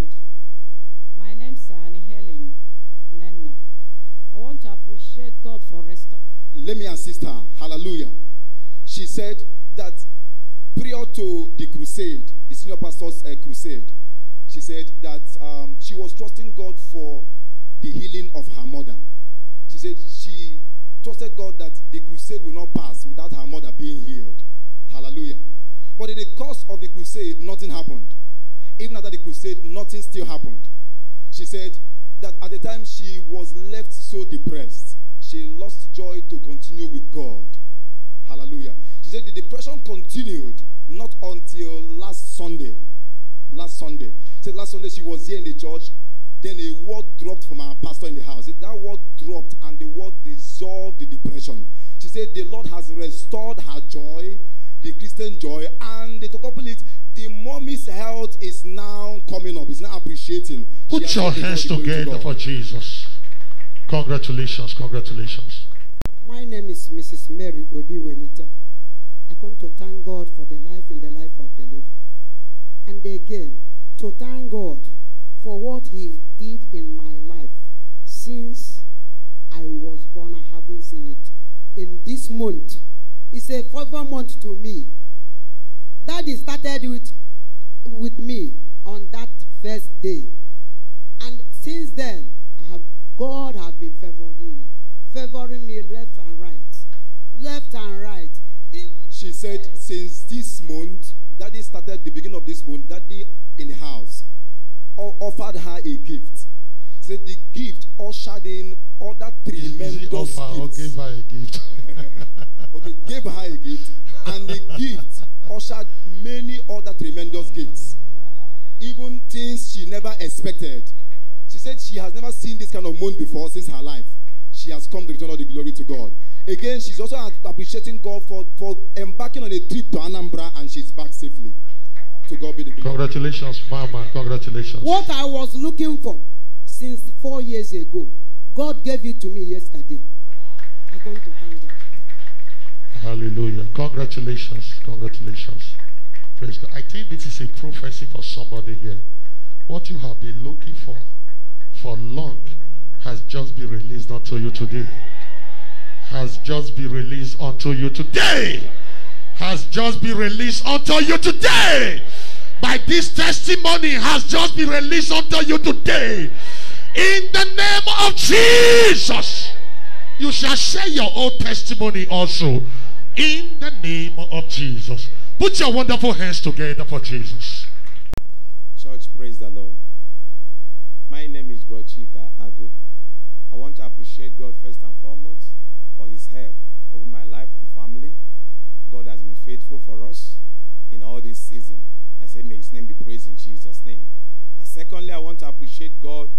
Lord, my is Annie Helen Nenna. I want to appreciate God for restoring. Let me assist her. Hallelujah. She said that prior to the crusade, the senior pastor's uh, crusade, she said that um, she was trusting God for the healing of her mother. She said she trusted God that the crusade will not pass without her mother being healed. Hallelujah. But in the course of the crusade, nothing happened. Even after the crusade, nothing still happened. She said that at the time she was left so depressed, she lost joy to continue with God. Hallelujah. She said the depression continued not until last Sunday. Last Sunday. She said last Sunday she was here in the church. Then a word dropped from our pastor in the house. That word dropped and the word dissolved the depression. She said the Lord has restored her joy, the Christian joy, and to couple it, the mommy's health is now coming up. It's now appreciating. Put your hands together to for Jesus. Congratulations, congratulations. My name is Mrs. Mary Obi Wenita. I come to thank God for the life in the life of the living. And again, to thank God for what He did in my life since I was born. I haven't seen it. In this month, it's a favor month to me. Daddy started with, with me on that first day. And since then, I have, God has been favoring me. Favoring me left and right. Left and right. Even She said since this month, daddy started the beginning of this month, daddy in the house offered her a gift. She said the gift ushered in other Is tremendous it offer or gifts. her a gift? okay, gave her a gift, and the gift ushered many other tremendous gifts. Even things she never expected. She said she has never seen this kind of moon before since her life. She has come to return all the glory to God. Again, she's also appreciating God for, for embarking on a trip to Anambra and she's back safely. To God be the glory. Congratulations, Mama. Congratulations. what I was looking for since four years ago, God gave it to me yesterday. I come to thank God. Hallelujah. Congratulations. Congratulations. Praise God. I think this is a prophecy for somebody here. What you have been looking for for long has just been released unto you today. Has just been released unto you today. Has just been released unto you today. By this testimony has just been released unto you today. In the name of Jesus. You shall share your own testimony also in the name of Jesus. Put your wonderful hands together for Jesus. Church, praise the Lord. My name is Brochika Agu. I want to appreciate God first and foremost for his help over my life and family. God has been faithful for us in all this season. I say, may his name be praised in Jesus' name. And secondly, I want to appreciate God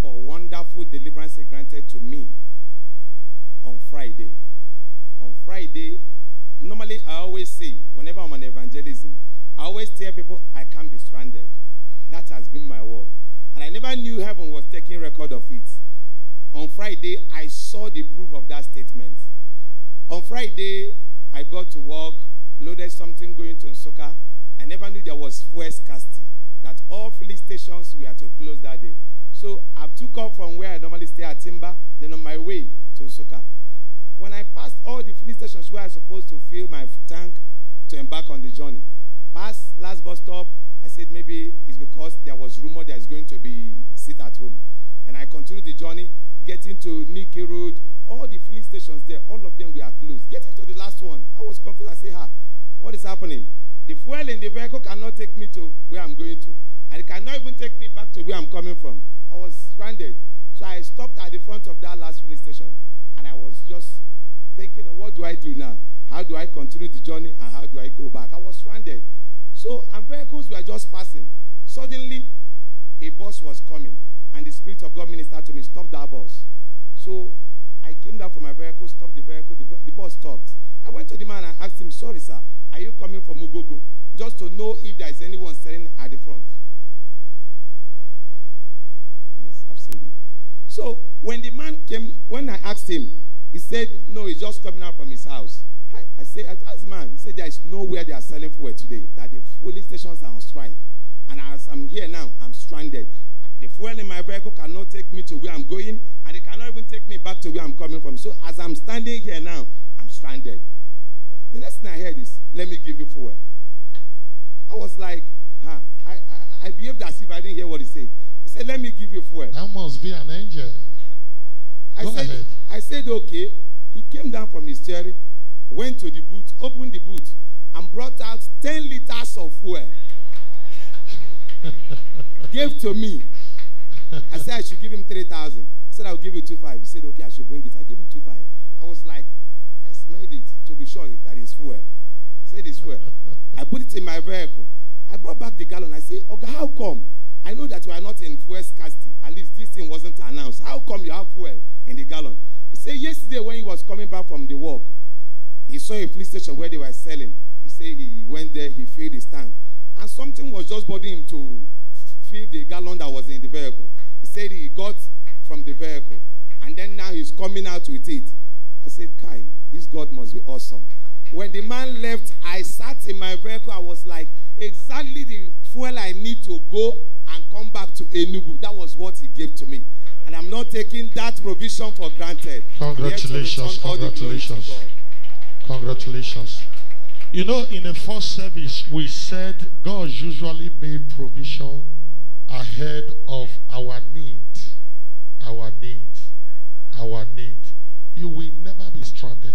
for wonderful deliverance he granted to me on Friday. On Friday, normally I always say, whenever I'm on evangelism, I always tell people I can't be stranded. That has been my word. And I never knew heaven was taking record of it. On Friday, I saw the proof of that statement. On Friday, I got to work, loaded something going to Nsukka. I never knew there was fuel scarcity, that all filling stations were to close that day. So I took off from where I normally stay at Timber, then on my way to Nsukka. When I passed all the filling stations where I was supposed to fill my tank to embark on the journey, past last bus stop, I said maybe it's because there was rumor there is going to be sit at home. And I continued the journey, getting to Nike Road, all the filling stations there, all of them were closed. Getting to the last one, I was confused. I said, ha, what is happening? The fuel in the vehicle cannot take me to where I'm going to. And it cannot even take me back to where I'm coming from. I was stranded. So I stopped at the front of that last filling station. And I was just thinking, oh, what do I do now? How do I continue the journey and how do I go back? I was stranded. So, and vehicles were just passing. Suddenly, a bus was coming, and the Spirit of God ministered to me, stop that bus. So, I came down from my vehicle, stopped the vehicle, the, the bus stopped. I went to the man and asked him, sorry, sir, are you coming from Ugwogo? Just to know if there is anyone standing at the front. Yes, I've said it. So, when the came, when I asked him, he said, no, he's just coming out from his house. I, I said, I asked man, he said, there is nowhere they are selling fuel today, that the fueling stations are on strike. And as I'm here now, I'm stranded. The fuel in my vehicle cannot take me to where I'm going, and it cannot even take me back to where I'm coming from. So as I'm standing here now, I'm stranded. The next thing I heard is, let me give you fuel. I was like, huh. I, I, I behaved as if I didn't hear what he said. He said, let me give you fuel. That must be an angel. I Go said, ahead. I said, okay. He came down from his chair, went to the boot, opened the boot, and brought out 10 liters of fuel. Gave to me. I said I should give him 3,000. He said, I'll give you 2,500. He said, okay, I should bring it. I gave him 2,500. I was like, I smelled it to be sure that it's fuel. I said, it's fuel. I put it in my vehicle. I brought back the gallon. I said, okay, how come? I know that we are not in fuel scarcity. At least this thing wasn't announced. How come you have fuel in the gallon? He said, yesterday when he was coming back from the work, he saw a police station where they were selling. He said he went there, he filled his tank. And something was just bothering him to fill the gallon that was in the vehicle. He said he got from the vehicle. And then now he's coming out with it. I said, Kai, this God must be awesome. When the man left, I sat in my vehicle. I was like, exactly the fuel I need to go and come back to Enugu. That was what he gave to me. And I'm not taking that provision for granted. Congratulations. Congratulations. Congratulations. You know, in the first service, we said God usually made provision ahead of our need. Our need. Our need. You will never be stranded.